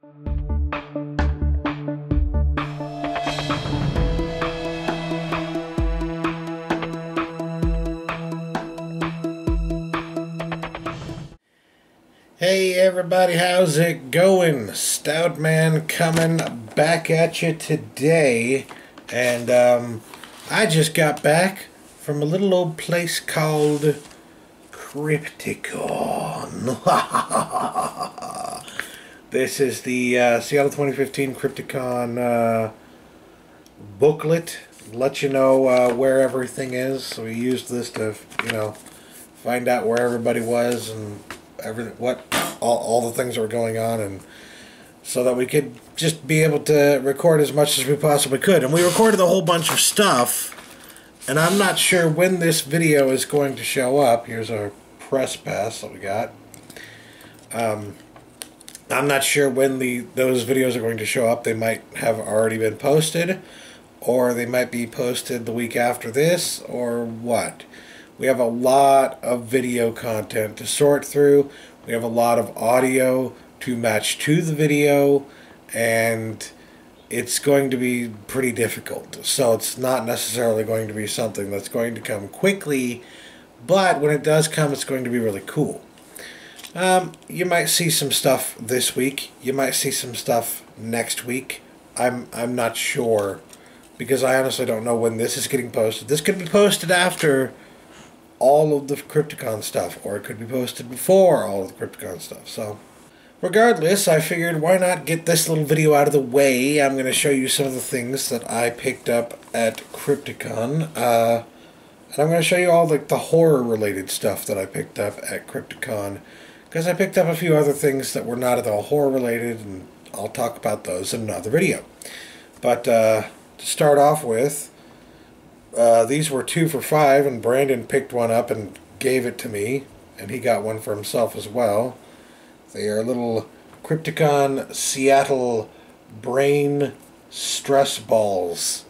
Hey everybody, how's it going? Stoudman coming back at you today. And um, I just got back from a little old place called Crypticon. this is the uh, Seattle 2015 Crypticon uh, booklet. Let you know uh, where everything is. So we used this to, you know, find out where everybody was and everything, what all, all the things that were going on, and so that we could just be able to record as much as we possibly could. And we recorded a whole bunch of stuff, and I'm not sure when this video is going to show up. Here's our press pass that we got. Um, I'm not sure when the those videos are going to show up. They might have already been posted, or they might be posted the week after this, or what. We have a lot of video content to sort through. We have a lot of audio to match to the video, and it's going to be pretty difficult. So it's not necessarily going to be something that's going to come quickly, but when it does come, it's going to be really cool. Um, you might see some stuff this week. You might see some stuff next week. I'm I'm not sure because I honestly don't know when this is getting posted. This could be posted after all of the Crypticon stuff, or it could be posted before all of the Crypticon stuff. So, regardless, I figured why not get this little video out of the way. I'm going to show you some of the things that I picked up at Crypticon. Uh, and I'm going to show you all the, the horror related stuff that I picked up at Crypticon. Because I picked up a few other things that were not at all horror related, and I'll talk about those in another video. But uh, to start off with, uh, these were two for five, and Brandon picked one up and gave it to me, and he got one for himself as well. They are little Crypticon Seattle brain stress balls.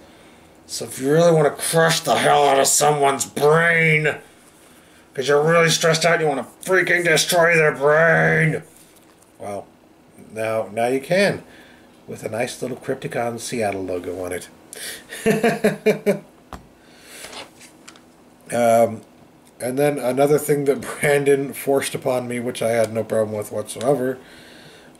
So if you really want to crush the hell out of someone's brain, because you're really stressed out, you want to freaking destroy their brain. Well, now now you can, with a nice little Crypticon Seattle logo on it. Um, and then another thing that Brandon forced upon me, which I had no problem with whatsoever,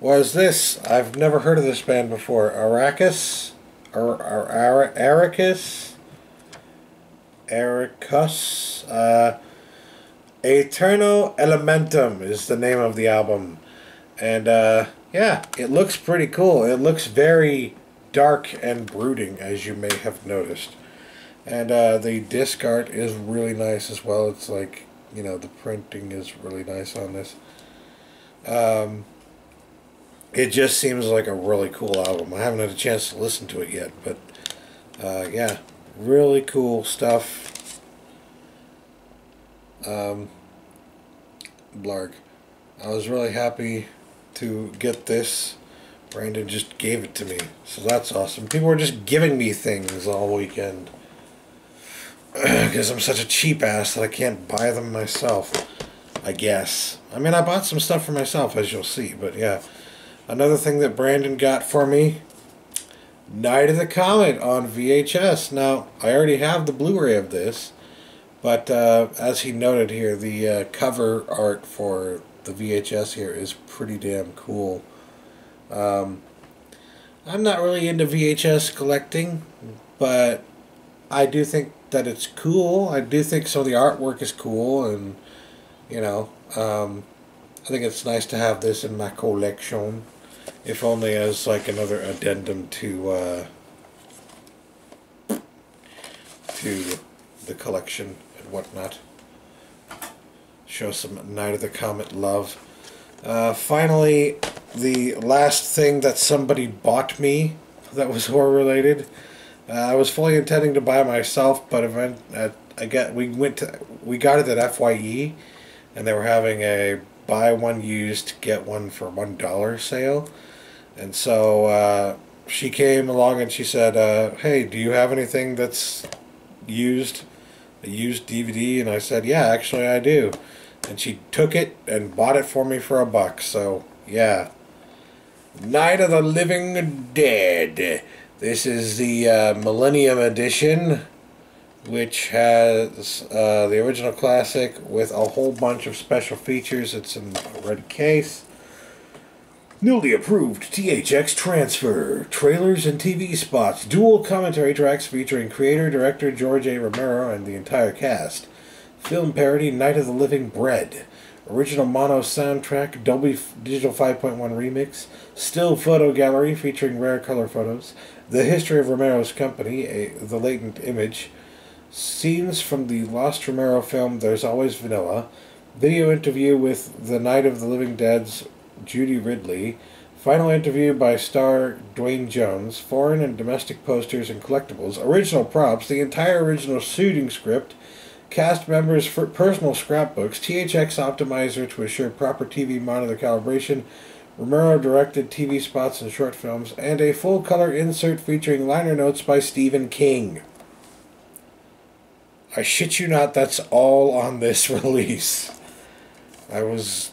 was this. I've never heard of this band before. Arakus? Ar Ar Arakus? Ericus? Uh, Aeterno Elementum is the name of the album. And, uh, yeah, it looks pretty cool. It looks very dark and brooding, as you may have noticed. And uh, the disc art is really nice as well. It's like, you know, the printing is really nice on this. Um, it just seems like a really cool album. I haven't had a chance to listen to it yet, but uh, yeah, really cool stuff. Um, blarg. I was really happy to get this. Brandon just gave it to me, so that's awesome. People were just giving me things all weekend because I'm such a cheap ass that I can't buy them myself. I guess. I mean, I bought some stuff for myself, as you'll see, but yeah. Another thing that Brandon got for me Night of the Comet on VHS. Now, I already have the Blu ray of this, but uh, as he noted here, the uh, cover art for the VHS here is pretty damn cool. Um, I'm not really into VHS collecting, but I do think that it's cool. I do think some of the artwork is cool, and you know, um, I think it's nice to have this in my collection, if only as like another addendum to uh, to the collection whatnot. Show some Night of the Comet love. Uh, finally, the last thing that somebody bought me that was horror related uh, I was fully intending to buy myself, but event I got we went to we got it at FYE, and they were having a buy one used get one for one dollar sale, and so uh, she came along and she said, uh, "Hey, do you have anything that's used, a used DVD?" And I said, "Yeah, actually I do," and she took it and bought it for me for a buck. So yeah, Night of the Living Dead. This is the uh, Millennium Edition, which has uh, the original classic with a whole bunch of special features. It's in a red case. Newly approved THX transfer, trailers and TV spots, dual commentary tracks featuring creator director George A. Romero and the entire cast. Film parody Night of the Living Bread. Original mono soundtrack, Dolby Digital 5.1 remix, still photo gallery featuring rare color photos, the history of Romero's company, a, the latent image, scenes from the Lost Romero film There's Always Vanilla, video interview with the Night of the Living Dead's Judy Ridley. Final interview by star Duane Jones. Foreign and domestic posters and collectibles. Original props. The entire original shooting script. Cast members' for personal scrapbooks. THX optimizer to assure proper TV monitor calibration. Romero directed TV spots and short films. And a full color insert featuring liner notes by Stephen King. I shit you not, that's all on this release. I was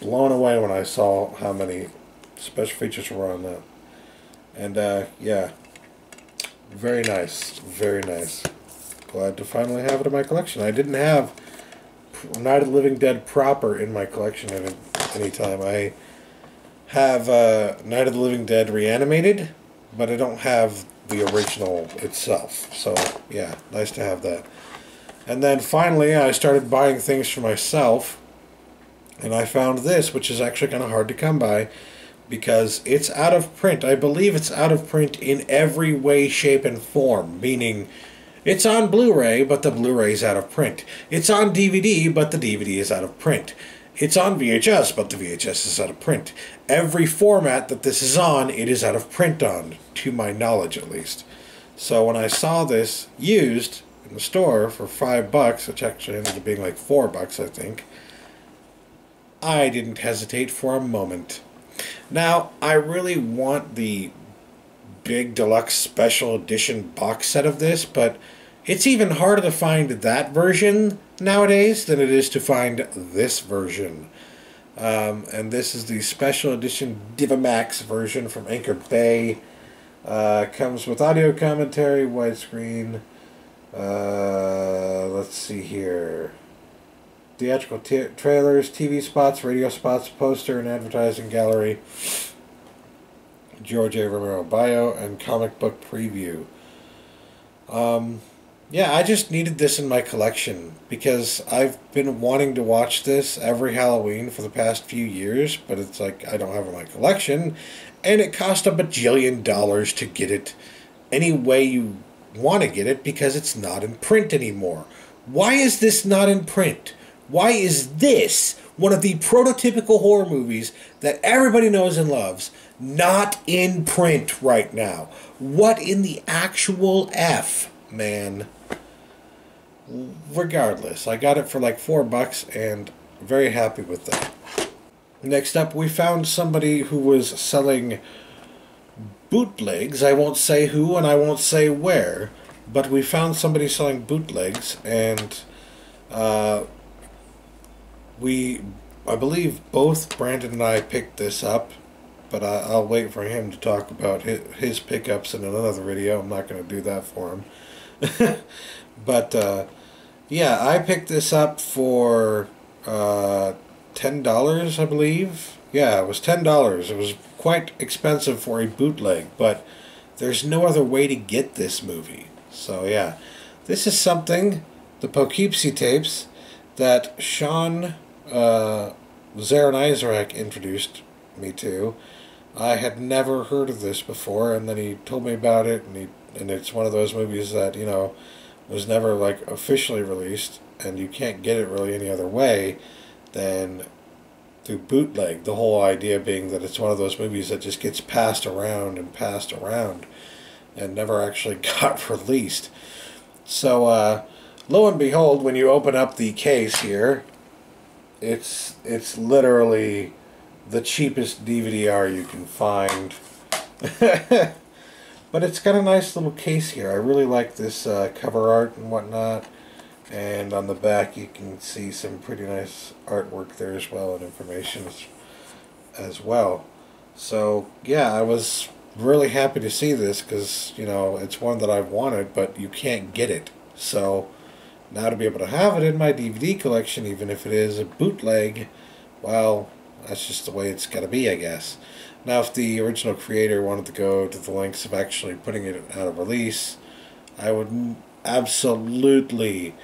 blown away when I saw how many special features were on that. And uh, yeah, very nice, very nice. Glad to finally have it in my collection. I didn't have Night of the Living Dead proper in my collection at any time. I have uh, Night of the Living Dead reanimated, but I don't have the original itself. So yeah, nice to have that. And then finally, I started buying things for myself and I found this, which is actually kind of hard to come by because it's out of print. I believe it's out of print in every way, shape, and form, meaning it's on Blu ray, but the Blu ray is out of print. It's on DVD, but the DVD is out of print. It's on VHS, but the VHS is out of print. Every format that this is on, it is out of print on, to my knowledge at least. So when I saw this used in the store for five bucks, which actually ended up being like four bucks, I think, I didn't hesitate for a moment. Now, I really want the big deluxe special edition box set of this, but it's even harder to find that version nowadays than it is to find this version. Um, and this is the special edition Divimax version from Anchor Bay. Uh, comes with audio commentary, widescreen. Uh, let's see here theatrical trailers, TV spots, radio spots, poster and advertising gallery, George A. Romero bio, and comic book preview. Um, yeah, I just needed this in my collection because I've been wanting to watch this every Halloween for the past few years, but it's like I don't have it in my collection, and it cost a bajillion dollars to get it any way you want to get it because it's not in print anymore. Why is this not in print? Why is this one of the prototypical horror movies that everybody knows and loves not in print right now? What in the actual F, man? Regardless, I got it for like four bucks and very happy with that. Next up, we found somebody who was selling bootlegs. I won't say who and I won't say where, but we found somebody selling bootlegs and. Uh, we, I believe both Brandon and I picked this up, but I, will wait for him to talk about his, his pickups in another video. I'm not going to do that for him. but uh, yeah, I picked this up for uh, ten dollars, I believe. Yeah, it was ten dollars. It was quite expensive for a bootleg, but there's no other way to get this movie. So yeah, this is something the Poughkeepsie tapes that Sean uh, Zaron Isaac introduced me to. I had never heard of this before, and then he told me about it, and he and it's one of those movies that you know was never like officially released, and you can't get it really any other way than through bootleg. The whole idea being that it's one of those movies that just gets passed around and passed around, and never actually got released. So, uh, lo and behold, when you open up the case here, it's it's literally the cheapest DVD-R you can find. but it's got a nice little case here. I really like this uh, cover art and whatnot. And on the back you can see some pretty nice artwork there as well and information as, as well. So, yeah, I was really happy to see this because, you know, it's one that I've wanted, but you can't get it. So, now to be able to have it in my DVD collection, even if it is a bootleg, well, that's just the way it's got to be, I guess. Now, if the original creator wanted to go to the lengths of actually putting it out of release, I would absolutely,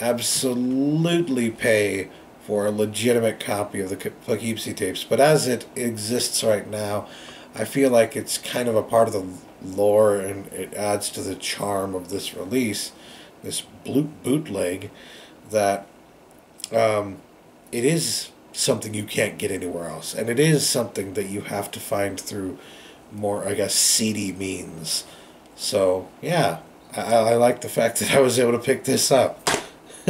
absolutely pay for a legitimate copy of the Poughkeepsie tapes. But as it exists right now, I feel like it's kind of a part of the lore and it adds to the charm of this release, this bootleg, that um, it is something you can't get anywhere else. And it is something that you have to find through more, I guess, seedy means. So, yeah, I, I like the fact that I was able to pick this up.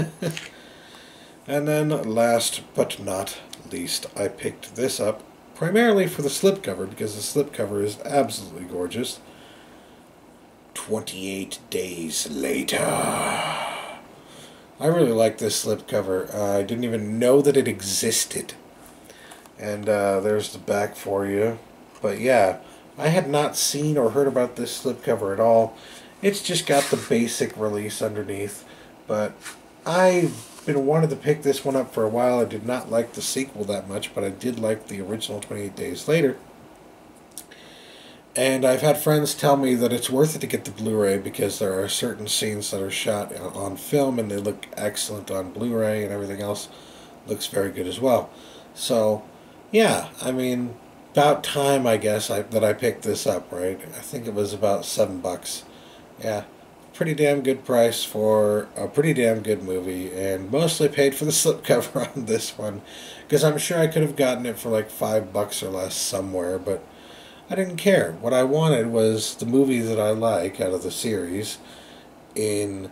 and then, last but not least, I picked this up primarily for the slipcover because the slipcover is absolutely gorgeous. 28 days later. I really like this slipcover. Uh, I didn't even know that it existed. And uh, there's the back for you. But yeah, I had not seen or heard about this slipcover at all. It's just got the basic release underneath. But I've been wanting to pick this one up for a while. I did not like the sequel that much, but I did like the original 28 Days Later. And I've had friends tell me that it's worth it to get the Blu-ray because there are certain scenes that are shot on film and they look excellent on Blu-ray and everything else looks very good as well. So, yeah, I mean, about time I guess I, that I picked this up, right? I think it was about seven bucks. Yeah, pretty damn good price for a pretty damn good movie and mostly paid for the slipcover on this one because I'm sure I could have gotten it for like five bucks or less somewhere, but I didn't care. What I wanted was the movie that I like out of the series in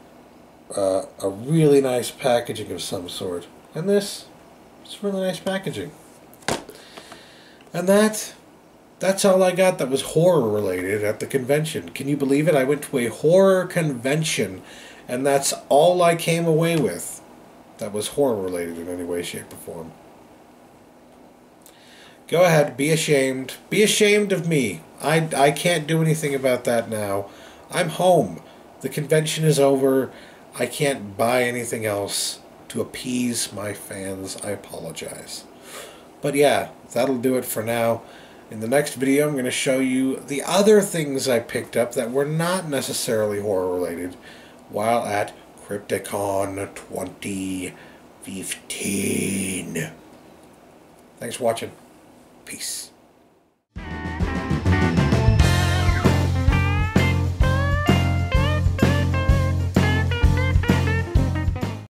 uh, a really nice packaging of some sort. And this, it's really nice packaging. And that, that's all I got that was horror related at the convention. Can you believe it? I went to a horror convention and that's all I came away with that was horror related in any way, shape, or form. Go ahead, be ashamed. Be ashamed of me. I, I can't do anything about that now. I'm home. The convention is over. I can't buy anything else to appease my fans. I apologize. But yeah, that'll do it for now. In the next video, I'm going to show you the other things I picked up that were not necessarily horror related while at Crypticon 2015. Thanks for watching. Peace.